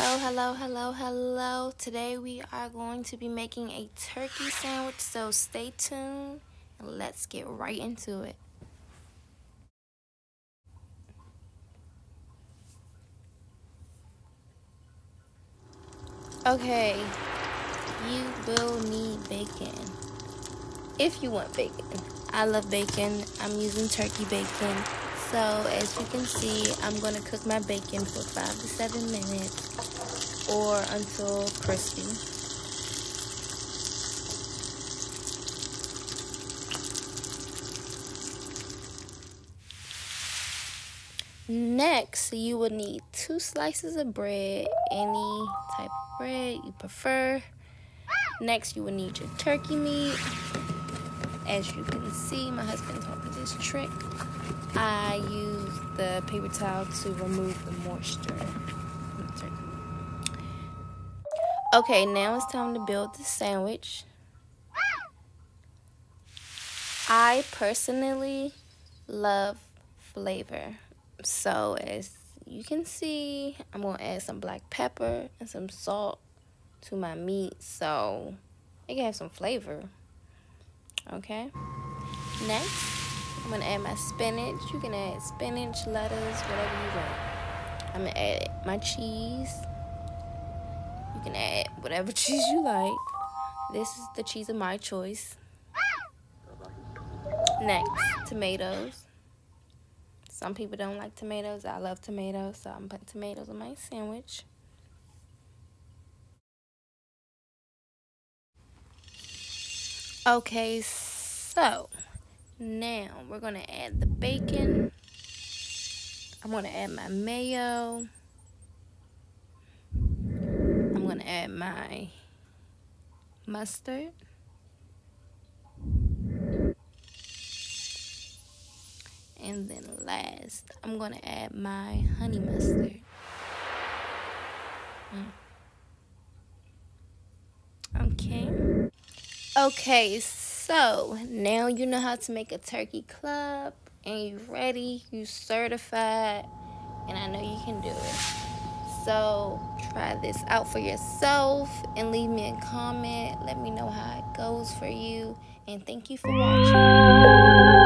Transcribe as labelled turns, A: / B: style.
A: Hello, hello, hello. hello. Today we are going to be making a turkey sandwich, so stay tuned and let's get right into it. Okay, you will need bacon. If you want bacon. I love bacon. I'm using turkey bacon. So as you can see, I'm going to cook my bacon for 5 to 7 minutes or until crispy. Next, you will need two slices of bread, any type of bread you prefer. Next, you will need your turkey meat. As you can see, my husband taught me this trick. I use the paper towel to remove the moisture Okay, now it's time to build the sandwich. I personally love flavor. So as you can see, I'm going to add some black pepper and some salt to my meat so it can have some flavor. Okay? Next, I'm gonna add my spinach. You can add spinach, lettuce, whatever you want. I'm gonna add my cheese. You can add whatever cheese you like. This is the cheese of my choice. Next, tomatoes. Some people don't like tomatoes. I love tomatoes, so I'm putting tomatoes on my sandwich. Okay, so now we're to add the bacon. I'm to add my mayo. I'm to add my mustard. And then last, I'm to add my honey mustard. Mm. Okay. Okay, so now you know how to make a turkey club and you ready, you certified, and I know you can do it. So try this out for yourself and leave me a comment. Let me know how it goes for you. And thank you for watching.